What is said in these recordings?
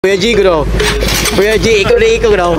Kuya G ko daw. Kuya G, ikaw na ikaw daw.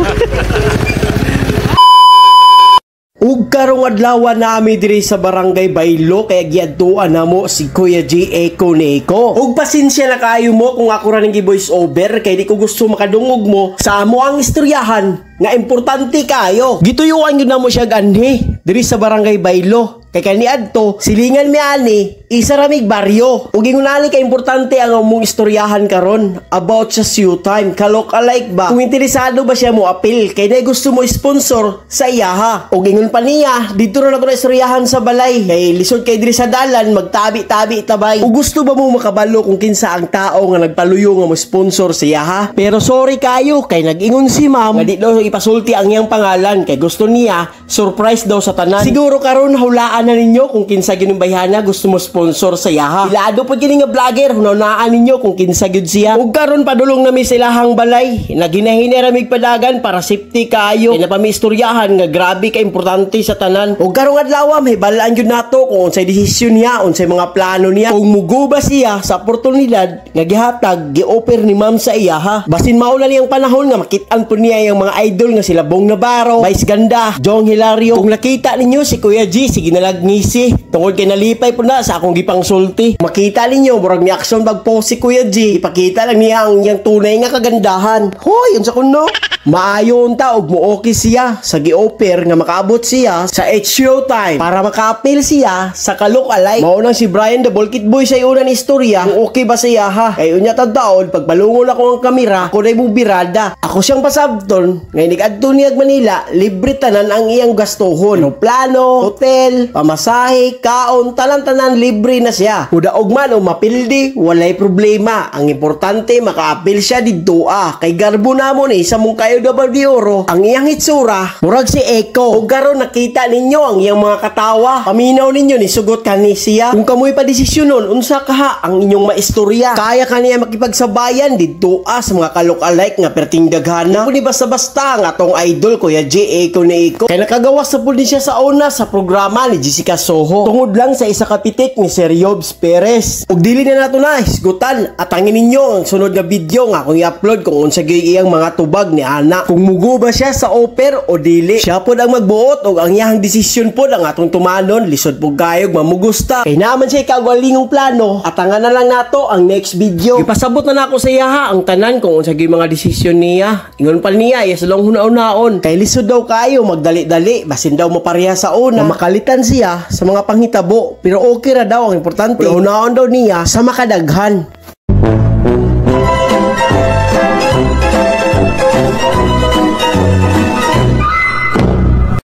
Ug karong adlaw nami diri sa barangay Baylo kaya giadtuan namo si Kuya G Eko Neko. Ug pasensya na kayo mo kung ako ra ning voice over kay di ko gusto makadungog mo sa amo ang istoryahan nga importante kayo. Gituyuan gyud namo siya ganhi diri sa barangay Baylo. Kay kani adto silingan mi ani isa ramig baryo. Ug ingunani ka importante ang among istoryahan karon about sa Siu Time. Kalok alike ba? Kung interesado ba siya mo apil kay na gusto mo sponsor sa iyaha. Ug ingon pa niya dito na ko na istoryahan sa balay. Kay lisod kay diri sa dalan magtabi-tabi tabay. Ug gusto ba mo makabalo kung kinsa ang tao nga nagpaluyo nga mo sponsor sa iyaha? Pero sorry kayo kay nag-ingon si ma'am nga di daw ipasulti ang iyang pangalan kay gusto niya surprise daw sa tanan. Siguro karon hulaan na ninyo kung kinsa gyud bayhana gusto mo sponsor sa yaha. Ilado po kini nga vlogger, hunahunaan ninyo kung kinsa gyud siya. Ug karon padulong na mi sa ilahang balay, naginahini ra mig padagan para safety kayo. Kay napamistoryahan nga grabe ka importante sa tanan. Ug karong adlaw may balaan gyud nato kung unsay desisyon niya, unsay mga plano niya. Kung muguba siya sa oportunidad nga gihatag gi-offer ni ma'am sa iyaha. Basin mauna niyang panahon nga makit-an po niya yung mga idol nga sila Bong Navarro, Vice Ganda, Jong Hilario. Kung nakita ninyo si Kuya G, sige nalagngisi. Tungod kay nalipay po na sa akong gipang sulti. Makita ninyo, murag ni action pag-post si Kuya G. Ipakita lang niya ang iyang tunay nga kagandahan. Hoy, unsa kuno? Maayo unta og mo okay siya sa gi-offer nga makaabot siya sa HO time para maka-appeal siya sa kalok alay. Mao nang si Brian the Bolkit Boy sa una ni istorya kung okay ba siya ha. Kay unya tad taon pag balungon ako ang kamera, ako na mo birada. Ako siyang pasabton, ngay nag-adto niya Manila, libre tanan ang iyang gastuhon. No plano, hotel, pamasahe, kaon, tanan-tanan libre na siya. Kudaog man o mapildi, walay problema. Ang importante maka-appeal siya didto ah. Kay garbo namon eh sa mong kayo double di oro, ang iyang itsura, murag si Eko. Ug karon nakita ninyo ang iyang mga katawa. Paminaw ninyo ni sugot kani siya. Kung kamoy pa desisyonon, unsa kaha ang inyong maistorya. Kaya kaniya makipagsabayan didto ah sa mga kalok-alike nga perting daghana. Kung basta-basta nga tong idol Kuya J. Eko ni Eko. Kaya nakagawas sa pud siya sa una sa programa ni Jessica Soho. Tungod lang sa isa ka pitik ni Sir Yobs Perez. Ug dili na nato na isgutan at angin ninyo ang sunod nga video nga kung i-upload kung unsa gyud iyang mga tubag ni ana. Kung mugo ba siya sa offer o dili. Siya pod ang magbuot ug ang iyang desisyon pod ang atong tumanon lisod pug kayog mamugusta. Kay naman siya kagwalingong plano at ang na lang nato ang next video. Ipasabot na nako sa iya ha ang tanan kung unsa gyud mga desisyon niya. Ingon pa niya yes long hunaon-hunaon. Kay lisod daw kayo magdali-dali basin daw mapareha sa una. Makalitan siya sa mga panghitabo pero okay ra daw ang importante. Hunaon daw niya sa makadaghan.